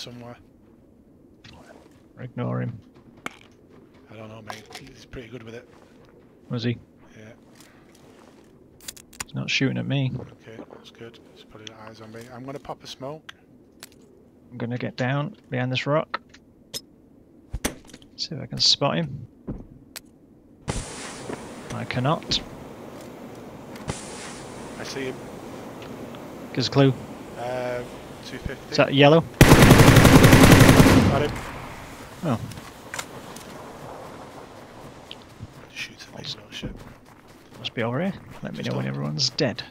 somewhere. Ignore him. I don't know, mate. He's pretty good with it. Was he? Yeah. He's not shooting at me. Okay, that's good. He's putting eyes on me. I'm gonna pop a smoke. I'm gonna get down behind this rock. See if I can spot him. I cannot. I see him. Gives a clue. Uh, 250. Is that yellow? Oh. Shoots at me, so shit. Must be over. Let me Just know when everyone's dead.